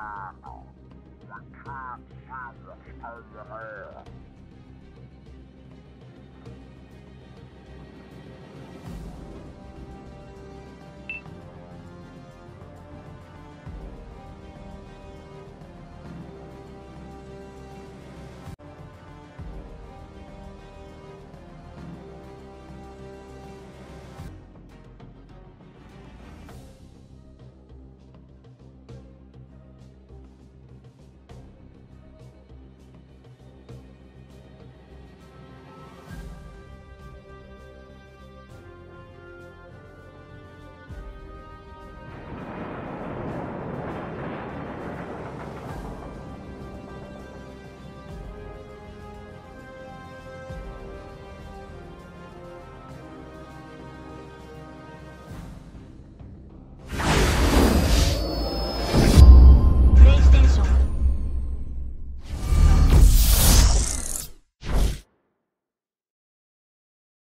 The One can't save over.